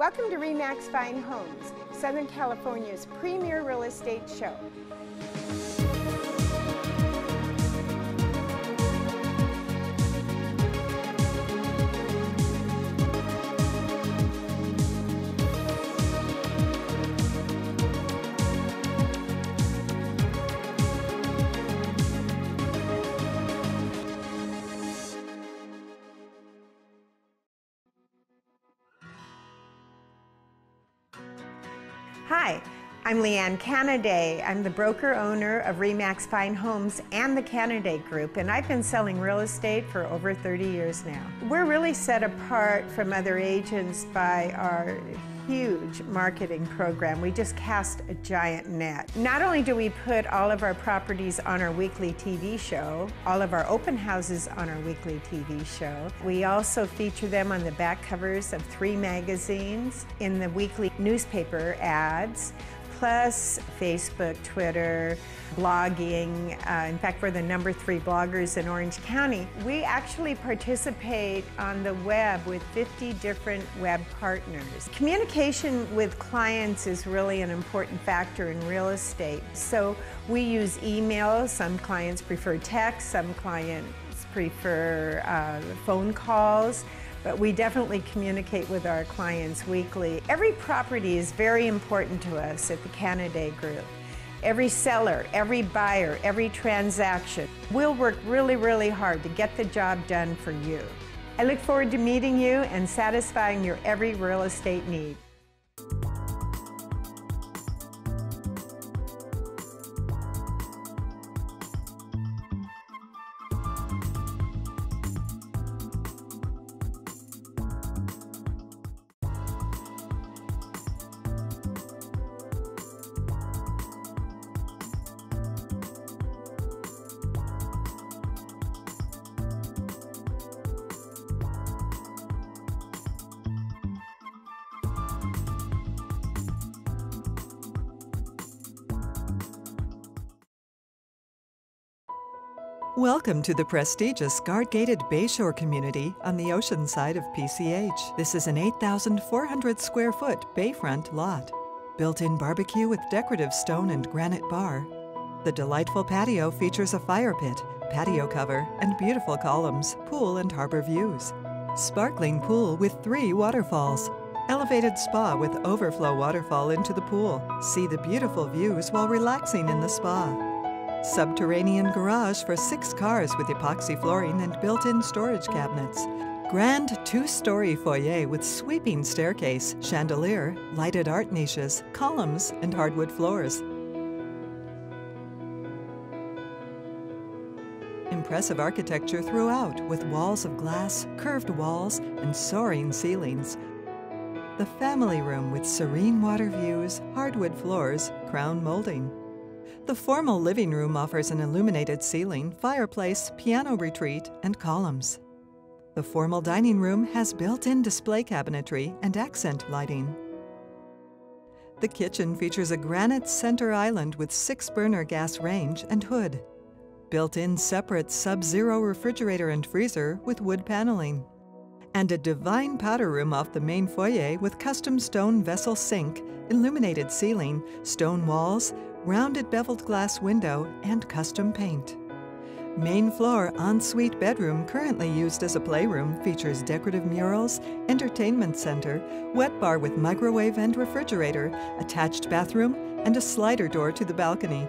Welcome to REMAX Fine Homes, Southern California's premier real estate show. I'm Leanne Canaday. I'm the broker owner of Remax Fine Homes and the Canaday Group, and I've been selling real estate for over 30 years now. We're really set apart from other agents by our huge marketing program. We just cast a giant net. Not only do we put all of our properties on our weekly TV show, all of our open houses on our weekly TV show, we also feature them on the back covers of three magazines, in the weekly newspaper ads, plus Facebook, Twitter, blogging. Uh, in fact, we're the number three bloggers in Orange County. We actually participate on the web with 50 different web partners. Communication with clients is really an important factor in real estate. So we use email. Some clients prefer text, some clients prefer uh, phone calls but we definitely communicate with our clients weekly. Every property is very important to us at the Canaday Group. Every seller, every buyer, every transaction. We'll work really, really hard to get the job done for you. I look forward to meeting you and satisfying your every real estate need. Welcome to the prestigious guard-gated Bayshore community on the ocean side of PCH. This is an 8,400 square foot bayfront lot. Built-in barbecue with decorative stone and granite bar. The delightful patio features a fire pit, patio cover, and beautiful columns, pool and harbor views. Sparkling pool with three waterfalls. Elevated spa with overflow waterfall into the pool. See the beautiful views while relaxing in the spa. Subterranean garage for six cars with epoxy flooring and built in storage cabinets. Grand two story foyer with sweeping staircase, chandelier, lighted art niches, columns, and hardwood floors. Impressive architecture throughout with walls of glass, curved walls, and soaring ceilings. The family room with serene water views, hardwood floors, crown molding. The formal living room offers an illuminated ceiling, fireplace, piano retreat, and columns. The formal dining room has built-in display cabinetry and accent lighting. The kitchen features a granite center island with six-burner gas range and hood. Built-in separate sub-zero refrigerator and freezer with wood paneling. And a divine powder room off the main foyer with custom stone vessel sink, illuminated ceiling, stone walls, rounded beveled glass window, and custom paint. Main floor ensuite bedroom currently used as a playroom features decorative murals, entertainment center, wet bar with microwave and refrigerator, attached bathroom, and a slider door to the balcony.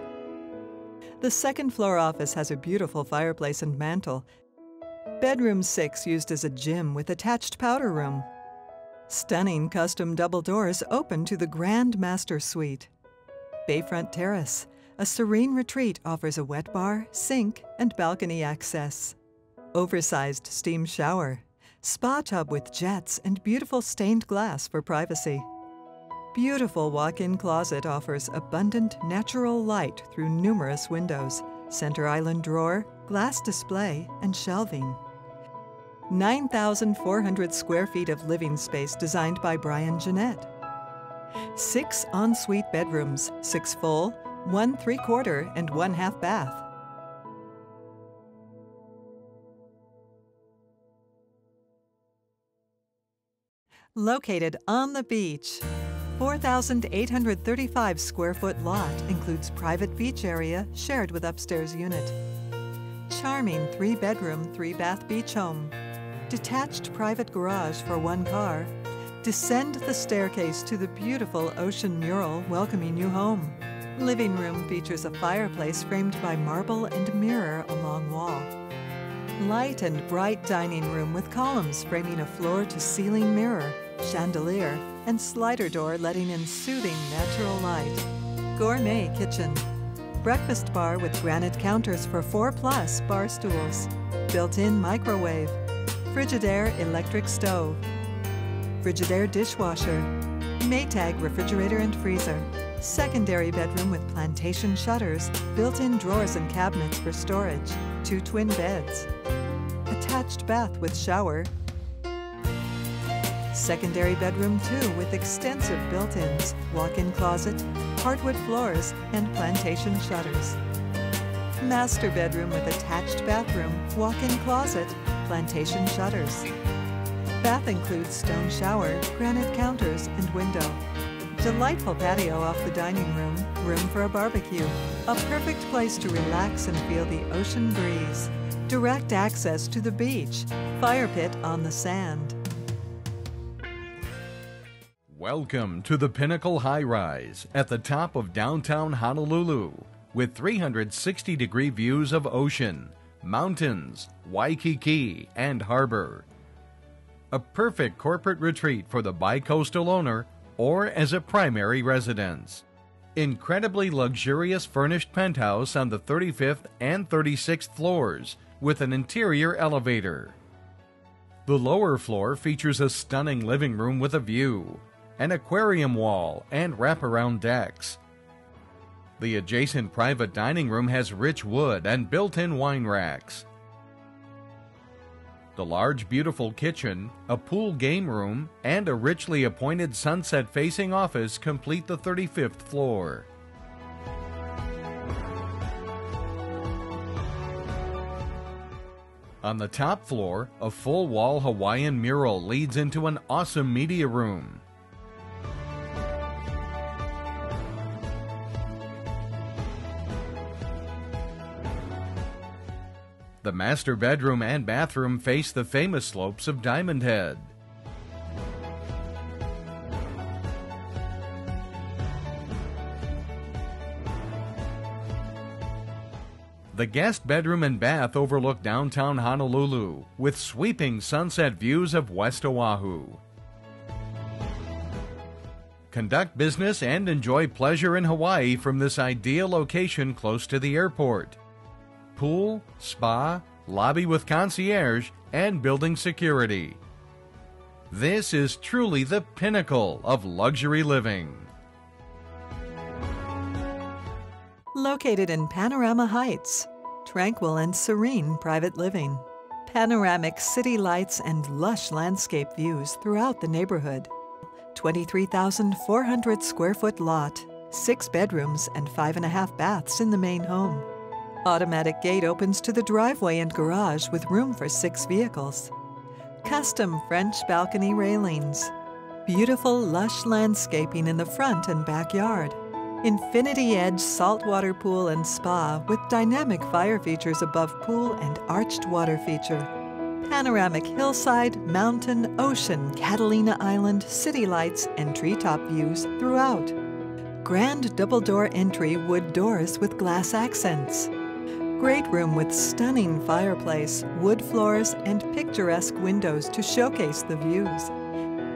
The second floor office has a beautiful fireplace and mantel. Bedroom 6 used as a gym with attached powder room. Stunning custom double doors open to the Grand Master Suite. Bayfront Terrace. A serene retreat offers a wet bar, sink, and balcony access. Oversized steam shower. Spa tub with jets and beautiful stained glass for privacy. Beautiful walk-in closet offers abundant natural light through numerous windows, center island drawer, glass display, and shelving. 9,400 square feet of living space designed by Brian Jeannette. Six ensuite bedrooms, six full, one three quarter, and one half bath. Located on the beach, 4,835 square foot lot includes private beach area shared with upstairs unit. Charming three bedroom, three bath beach home. Detached private garage for one car. Descend the staircase to the beautiful ocean mural welcoming you home. Living room features a fireplace framed by marble and mirror along wall. Light and bright dining room with columns framing a floor to ceiling mirror, chandelier, and slider door letting in soothing natural light. Gourmet kitchen. Breakfast bar with granite counters for 4 plus bar stools. Built-in microwave. Frigidaire electric stove. Frigidaire dishwasher. Maytag refrigerator and freezer. Secondary bedroom with plantation shutters, built-in drawers and cabinets for storage, two twin beds. Attached bath with shower, Secondary bedroom too with extensive built-ins, walk-in closet, hardwood floors, and plantation shutters. Master bedroom with attached bathroom, walk-in closet, plantation shutters. Bath includes stone shower, granite counters, and window. Delightful patio off the dining room, room for a barbecue. A perfect place to relax and feel the ocean breeze. Direct access to the beach, fire pit on the sand. Welcome to the Pinnacle High Rise at the top of downtown Honolulu with 360 degree views of ocean, mountains, Waikiki, and harbor. A perfect corporate retreat for the bicoastal owner or as a primary residence. Incredibly luxurious furnished penthouse on the 35th and 36th floors with an interior elevator. The lower floor features a stunning living room with a view, an aquarium wall, and wraparound decks. The adjacent private dining room has rich wood and built in wine racks. The large, beautiful kitchen, a pool game room, and a richly appointed sunset facing office complete the 35th floor. On the top floor, a full wall Hawaiian mural leads into an awesome media room. The master bedroom and bathroom face the famous slopes of Diamond Head. The guest bedroom and bath overlook downtown Honolulu with sweeping sunset views of West Oahu. Conduct business and enjoy pleasure in Hawaii from this ideal location close to the airport pool, spa, lobby with concierge, and building security. This is truly the pinnacle of luxury living. Located in Panorama Heights, tranquil and serene private living, panoramic city lights, and lush landscape views throughout the neighborhood. 23,400 square foot lot, six bedrooms, and five and a half baths in the main home. Automatic gate opens to the driveway and garage with room for six vehicles. Custom French balcony railings. Beautiful lush landscaping in the front and backyard. Infinity Edge saltwater pool and spa with dynamic fire features above pool and arched water feature. Panoramic hillside, mountain, ocean, Catalina Island, city lights, and treetop views throughout. Grand double door entry wood doors with glass accents. Great room with stunning fireplace, wood floors, and picturesque windows to showcase the views.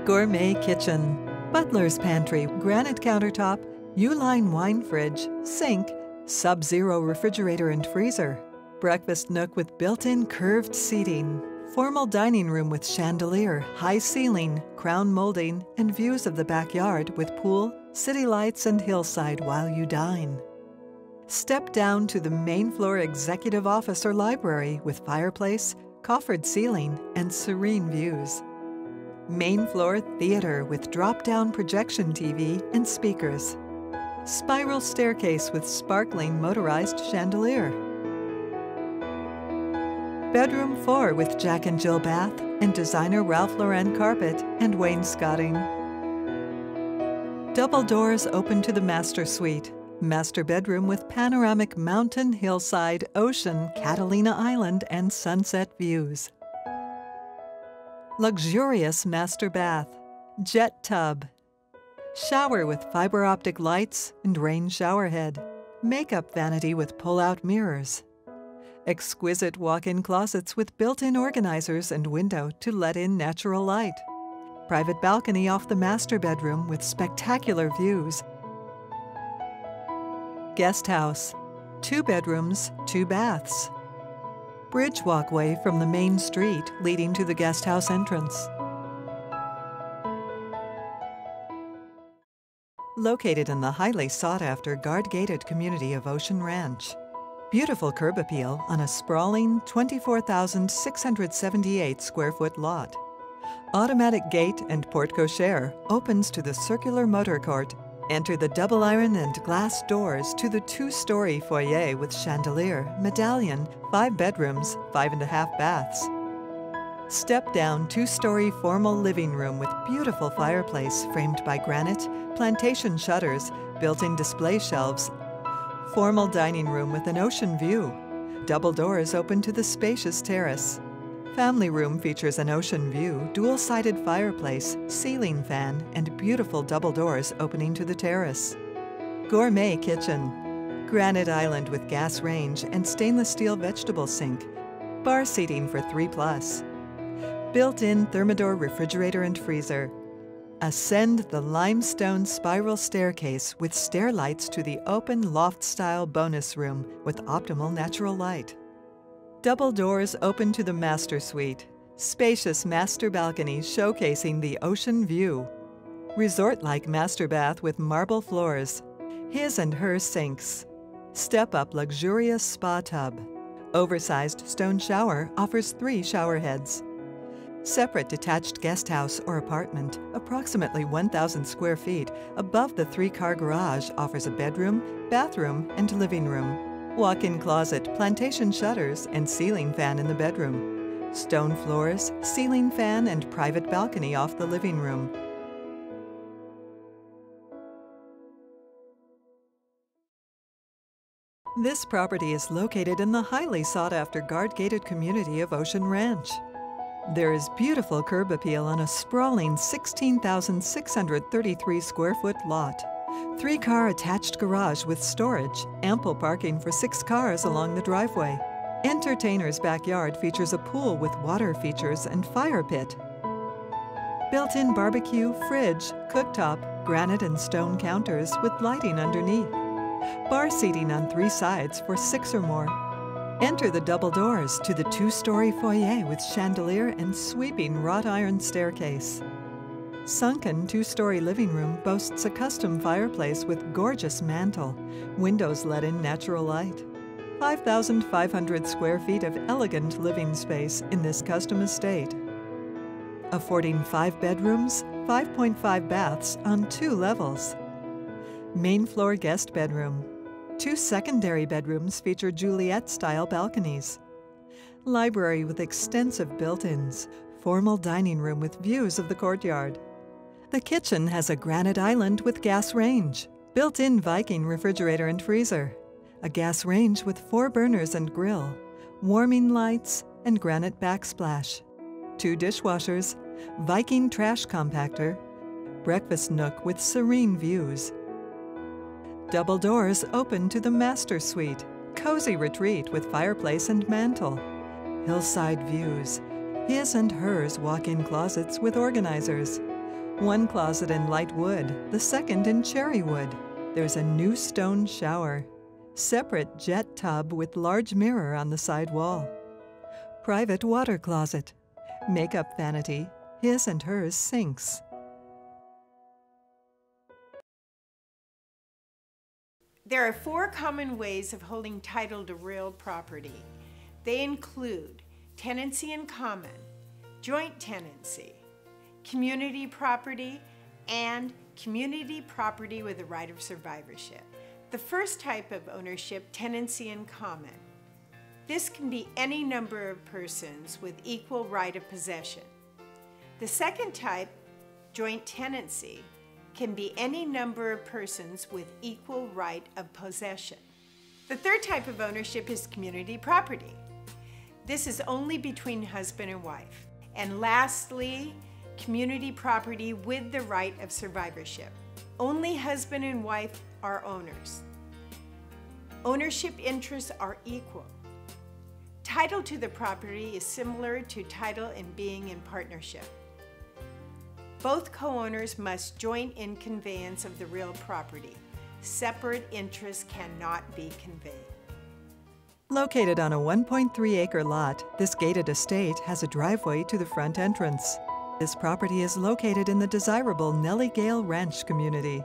Gourmet kitchen, butler's pantry, granite countertop, Uline wine fridge, sink, sub zero refrigerator and freezer, breakfast nook with built in curved seating, formal dining room with chandelier, high ceiling, crown molding, and views of the backyard with pool, city lights, and hillside while you dine. Step down to the main floor executive office or library with fireplace, coffered ceiling, and serene views. Main floor theater with drop down projection TV and speakers. Spiral staircase with sparkling motorized chandelier. Bedroom 4 with Jack and Jill bath and designer Ralph Lauren carpet and wainscoting. Double doors open to the master suite. Master bedroom with panoramic mountain, hillside, ocean, Catalina Island, and sunset views. Luxurious master bath. Jet tub. Shower with fiber optic lights and rain shower head. Makeup vanity with pull out mirrors. Exquisite walk in closets with built in organizers and window to let in natural light. Private balcony off the master bedroom with spectacular views. Guest house. Two bedrooms, two baths. Bridge walkway from the main street leading to the guest house entrance. Located in the highly sought after guard gated community of Ocean Ranch. Beautiful curb appeal on a sprawling 24,678 square foot lot. Automatic gate and porte cochere opens to the circular motor court. Enter the double iron and glass doors to the two story foyer with chandelier, medallion, five bedrooms, five and a half baths. Step down two story formal living room with beautiful fireplace framed by granite, plantation shutters, built in display shelves, formal dining room with an ocean view. Double doors open to the spacious terrace. Family room features an ocean view, dual sided fireplace, ceiling fan, and beautiful double doors opening to the terrace. Gourmet kitchen. Granite island with gas range and stainless steel vegetable sink. Bar seating for 3 plus. Built in Thermador refrigerator and freezer. Ascend the limestone spiral staircase with stair lights to the open loft style bonus room with optimal natural light. Double doors open to the master suite. Spacious master balcony showcasing the ocean view. Resort like master bath with marble floors. His and her sinks. Step up luxurious spa tub. Oversized stone shower offers three shower heads. Separate detached guest house or apartment, approximately 1,000 square feet, above the three car garage, offers a bedroom, bathroom, and living room. Walk in closet, plantation shutters, and ceiling fan in the bedroom. Stone floors, ceiling fan, and private balcony off the living room. This property is located in the highly sought after guard gated community of Ocean Ranch. There is beautiful curb appeal on a sprawling 16,633 square foot lot. Three car attached garage with storage, ample parking for six cars along the driveway. Entertainer's backyard features a pool with water features and fire pit. Built in barbecue, fridge, cooktop, granite and stone counters with lighting underneath. Bar seating on three sides for six or more. Enter the double doors to the two story foyer with chandelier and sweeping wrought iron staircase. Sunken two story living room boasts a custom fireplace with gorgeous mantel, windows let in natural light. 5,500 square feet of elegant living space in this custom estate. Affording five bedrooms, 5.5 baths on two levels. Main floor guest bedroom, Two secondary bedrooms feature Juliet style balconies. Library with extensive built ins, formal dining room with views of the courtyard. The kitchen has a granite island with gas range, built in Viking refrigerator and freezer, a gas range with four burners and grill, warming lights, and granite backsplash. Two dishwashers, Viking trash compactor, breakfast nook with serene views, Double doors open to the master suite, cozy retreat with fireplace and mantel. Hillside views, his and hers walk in closets with organizers. One closet in light wood, the second in cherry wood. There's a new stone shower. Separate jet tub with large mirror on the side wall. Private water closet. Makeup vanity, his and hers sinks. There are four common ways of holding title to real property. They include tenancy in common, joint tenancy, community property, and community property with a right of survivorship. The first type of ownership, tenancy in common. This can be any number of persons with equal right of possession. The second type, joint tenancy, can be any number of persons with equal right of possession. The third type of ownership is community property. This is only between husband and wife. And lastly, community property with the right of survivorship. Only husband and wife are owners. Ownership interests are equal. Title to the property is similar to title in being in partnership. Both co-owners must join in conveyance of the real property. Separate interests cannot be conveyed. Located on a 1.3 acre lot, this gated estate has a driveway to the front entrance. This property is located in the desirable Nellie Gail Ranch community.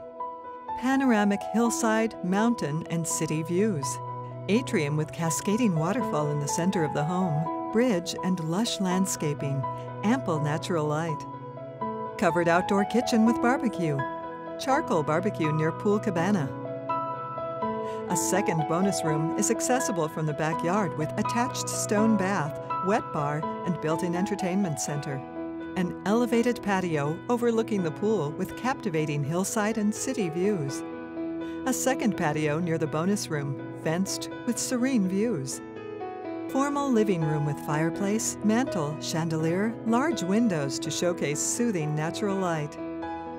Panoramic hillside, mountain, and city views. Atrium with cascading waterfall in the center of the home, bridge and lush landscaping, ample natural light. Covered outdoor kitchen with barbecue. Charcoal barbecue near Pool Cabana. A second bonus room is accessible from the backyard with attached stone bath, wet bar, and built-in entertainment center an elevated patio overlooking the pool with captivating hillside and city views. A second patio near the bonus room, fenced with serene views. Formal living room with fireplace, mantel, chandelier, large windows to showcase soothing natural light.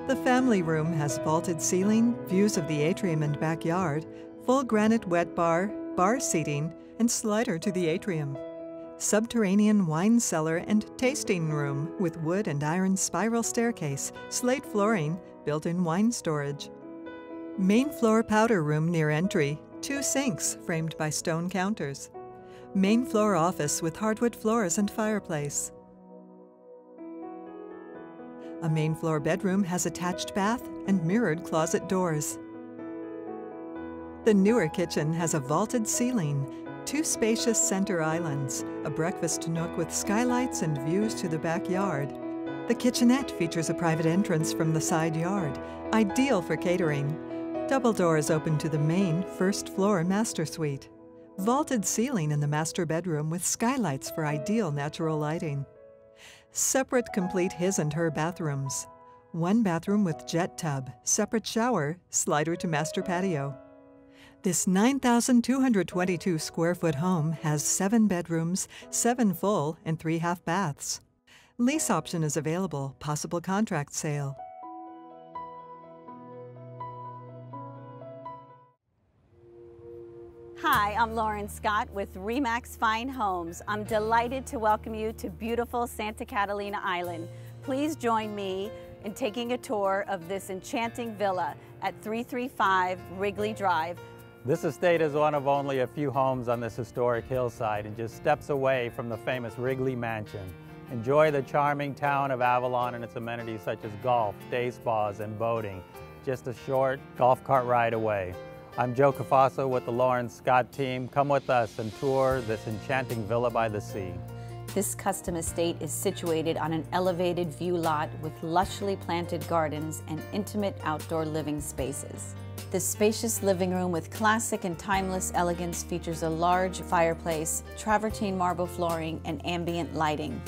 The family room has vaulted ceiling, views of the atrium and backyard, full granite wet bar, bar seating, and slider to the atrium subterranean wine cellar and tasting room with wood and iron spiral staircase, slate flooring, built-in wine storage. Main floor powder room near entry, two sinks framed by stone counters. Main floor office with hardwood floors and fireplace. A main floor bedroom has attached bath and mirrored closet doors. The newer kitchen has a vaulted ceiling Two spacious center islands, a breakfast nook with skylights and views to the backyard. The kitchenette features a private entrance from the side yard, ideal for catering. Double doors open to the main first floor master suite. Vaulted ceiling in the master bedroom with skylights for ideal natural lighting. Separate complete his and her bathrooms. One bathroom with jet tub, separate shower, slider to master patio. This 9,222 square foot home has seven bedrooms, seven full, and three half baths. Lease option is available, possible contract sale. Hi, I'm Lauren Scott with REMAX Fine Homes. I'm delighted to welcome you to beautiful Santa Catalina Island. Please join me in taking a tour of this enchanting villa at 335 Wrigley Drive, this estate is one of only a few homes on this historic hillside and just steps away from the famous Wrigley Mansion. Enjoy the charming town of Avalon and its amenities such as golf, day spas, and boating, just a short golf cart ride away. I'm Joe Cafaso with the Lauren Scott team. Come with us and tour this enchanting villa by the sea. This custom estate is situated on an elevated view lot with lushly planted gardens and intimate outdoor living spaces. The spacious living room with classic and timeless elegance features a large fireplace, travertine marble flooring, and ambient lighting.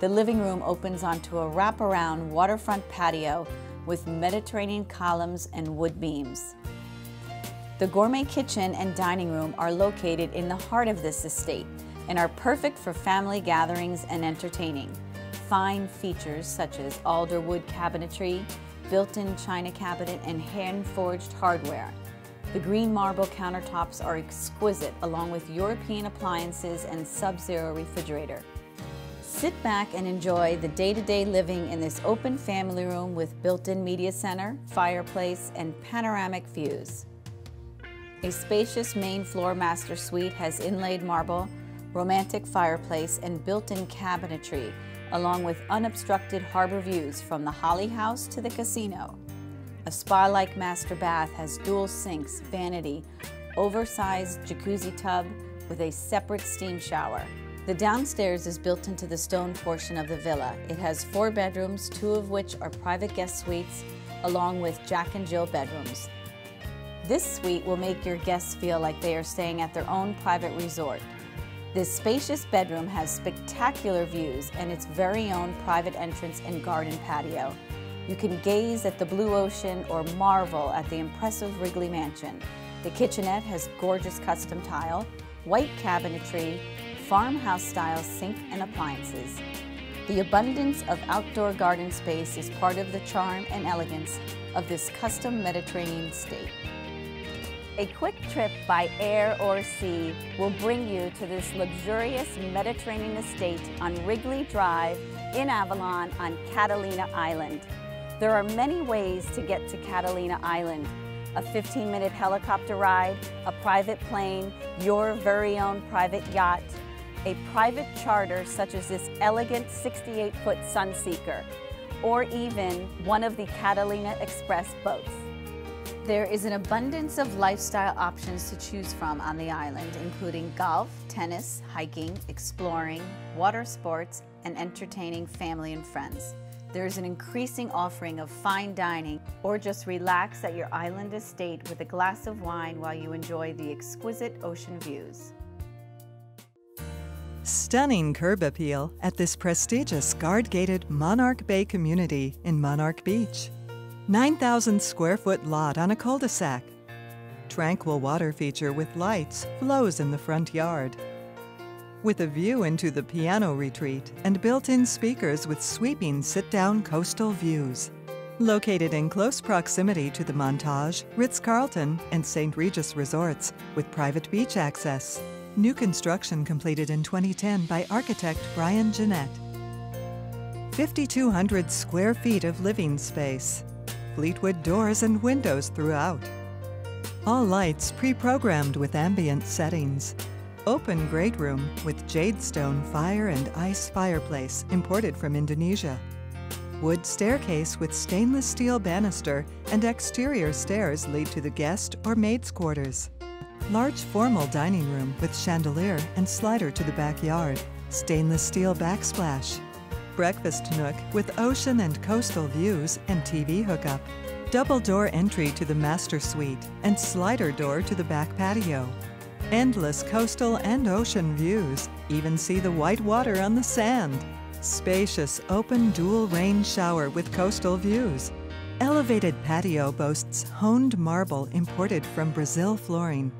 The living room opens onto a wraparound waterfront patio with Mediterranean columns and wood beams. The gourmet kitchen and dining room are located in the heart of this estate and are perfect for family gatherings and entertaining. Fine features such as alderwood cabinetry, built-in china cabinet, and hand-forged hardware. The green marble countertops are exquisite along with European appliances and Sub-Zero refrigerator. Sit back and enjoy the day-to-day -day living in this open family room with built-in media center, fireplace, and panoramic views. A spacious main floor master suite has inlaid marble, romantic fireplace, and built-in cabinetry along with unobstructed harbor views from the Holly House to the casino. A spa-like master bath has dual sinks, vanity, oversized jacuzzi tub with a separate steam shower. The downstairs is built into the stone portion of the villa. It has four bedrooms, two of which are private guest suites, along with Jack and Jill bedrooms. This suite will make your guests feel like they are staying at their own private resort. This spacious bedroom has spectacular views and its very own private entrance and garden patio. You can gaze at the blue ocean or marvel at the impressive Wrigley Mansion. The kitchenette has gorgeous custom tile, white cabinetry, farmhouse-style sink and appliances. The abundance of outdoor garden space is part of the charm and elegance of this custom Mediterranean state. A quick trip by air or sea will bring you to this luxurious Mediterranean estate on Wrigley Drive in Avalon on Catalina Island. There are many ways to get to Catalina Island. A 15-minute helicopter ride, a private plane, your very own private yacht, a private charter such as this elegant 68-foot Sunseeker, or even one of the Catalina Express boats. There is an abundance of lifestyle options to choose from on the island, including golf, tennis, hiking, exploring, water sports, and entertaining family and friends. There is an increasing offering of fine dining, or just relax at your island estate with a glass of wine while you enjoy the exquisite ocean views. Stunning curb appeal at this prestigious guard gated Monarch Bay community in Monarch Beach. 9,000 square foot lot on a cul de sac. Tranquil water feature with lights flows in the front yard. With a view into the piano retreat and built in speakers with sweeping sit down coastal views. Located in close proximity to the Montage, Ritz Carlton, and St. Regis resorts with private beach access. New construction completed in 2010 by architect Brian Jeannette. 5,200 square feet of living space. Fleetwood doors and windows throughout. All lights pre-programmed with ambient settings. Open great room with jadestone fire and ice fireplace imported from Indonesia. Wood staircase with stainless steel banister and exterior stairs lead to the guest or maid's quarters. Large formal dining room with chandelier and slider to the backyard. Stainless steel backsplash breakfast nook with ocean and coastal views and TV hookup, double door entry to the master suite, and slider door to the back patio. Endless coastal and ocean views, even see the white water on the sand. Spacious open dual rain shower with coastal views. Elevated patio boasts honed marble imported from Brazil flooring.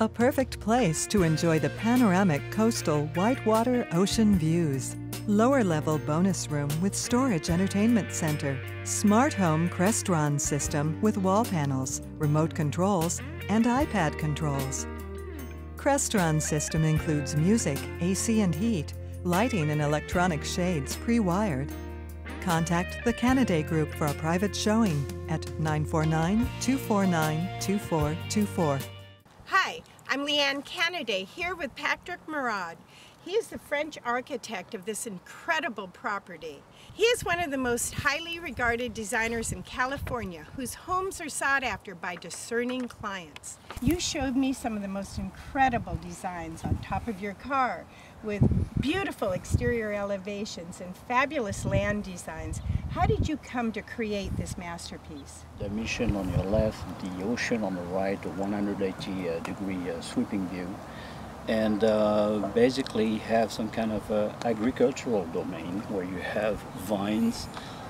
A perfect place to enjoy the panoramic coastal whitewater ocean views lower level bonus room with storage entertainment center, smart home Crestron system with wall panels, remote controls, and iPad controls. Crestron system includes music, AC and heat, lighting and electronic shades pre-wired. Contact the Canaday Group for a private showing at 949-249-2424. Hi, I'm Leanne Canaday here with Patrick Murad. He is the French architect of this incredible property. He is one of the most highly regarded designers in California whose homes are sought after by discerning clients. You showed me some of the most incredible designs on top of your car with beautiful exterior elevations and fabulous land designs. How did you come to create this masterpiece? The mission on your left, the ocean on the right, a 180 uh, degree uh, sweeping view and uh, basically have some kind of uh, agricultural domain where you have vines,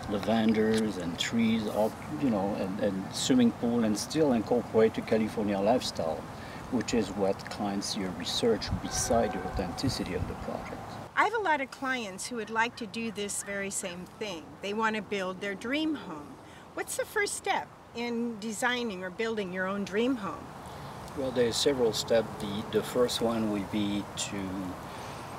lavenders and trees, all, you know, and, and swimming pool and still incorporate the California lifestyle, which is what clients here research beside the authenticity of the project. I have a lot of clients who would like to do this very same thing. They want to build their dream home. What's the first step in designing or building your own dream home? Well, there's several steps. The, the first one would be to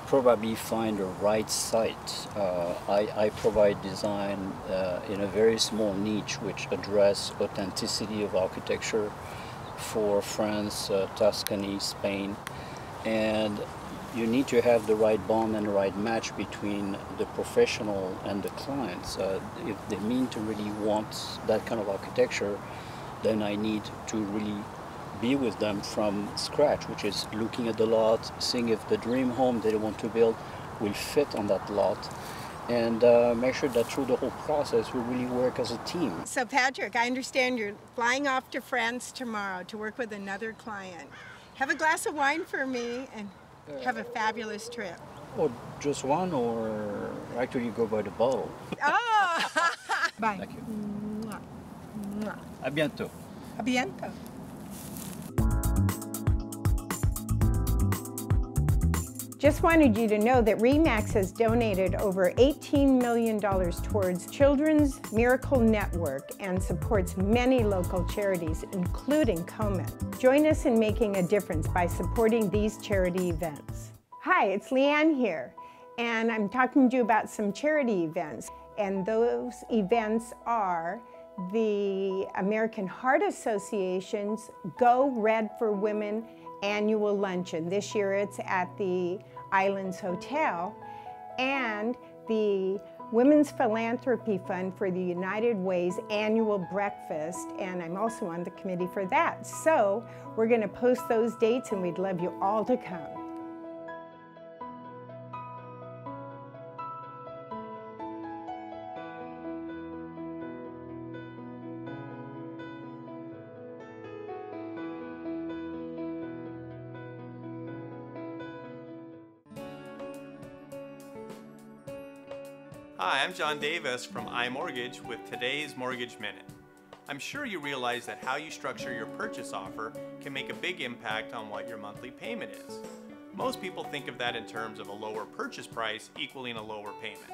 probably find the right site. Uh, I, I, provide design uh, in a very small niche which address authenticity of architecture for France, uh, Tuscany, Spain, and you need to have the right bond and the right match between the professional and the clients. Uh, if they mean to really want that kind of architecture, then I need to really be with them from scratch, which is looking at the lot, seeing if the dream home they want to build will fit on that lot, and uh, make sure that through the whole process we really work as a team. So Patrick, I understand you're flying off to France tomorrow to work with another client. Have a glass of wine for me and Have a fabulous trip. Or just one, or actually you go by the bottle. Oh! Bye. Thank you. Mwah. Mwah. A bientôt. A biento. Just wanted you to know that REMAX has donated over $18 million towards Children's Miracle Network and supports many local charities, including Komen. Join us in making a difference by supporting these charity events. Hi, it's Leanne here, and I'm talking to you about some charity events. And those events are the American Heart Association's Go Red for Women annual luncheon. This year it's at the Islands Hotel, and the Women's Philanthropy Fund for the United Way's annual breakfast, and I'm also on the committee for that. So we're going to post those dates, and we'd love you all to come. I'm John Davis from iMortgage with today's Mortgage Minute. I'm sure you realize that how you structure your purchase offer can make a big impact on what your monthly payment is. Most people think of that in terms of a lower purchase price equaling a lower payment.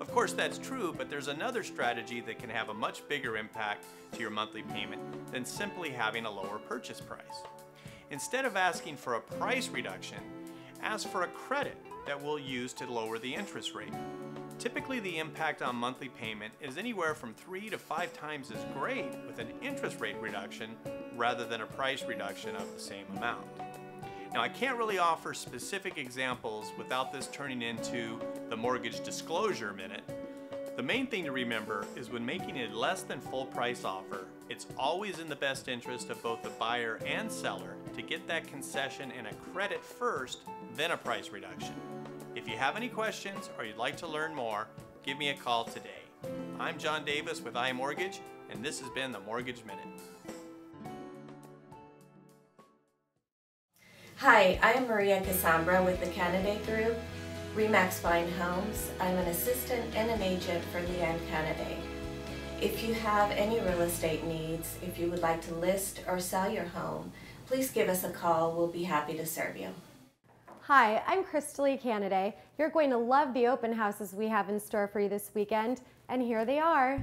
Of course, that's true, but there's another strategy that can have a much bigger impact to your monthly payment than simply having a lower purchase price. Instead of asking for a price reduction, ask for a credit that we'll use to lower the interest rate. Typically, the impact on monthly payment is anywhere from three to five times as great with an interest rate reduction rather than a price reduction of the same amount. Now, I can't really offer specific examples without this turning into the mortgage disclosure minute. The main thing to remember is when making a less than full price offer, it's always in the best interest of both the buyer and seller to get that concession and a credit first, then a price reduction. If you have any questions or you'd like to learn more, give me a call today. I'm John Davis with iMortgage, and this has been the Mortgage Minute. Hi, I'm Maria Cassambra with the Canaday Group, Remax Fine Homes. I'm an assistant and an agent for Leanne Canaday. If you have any real estate needs, if you would like to list or sell your home, please give us a call. We'll be happy to serve you. Hi, I'm Crystalie Canaday. You're going to love the open houses we have in store for you this weekend, and here they are.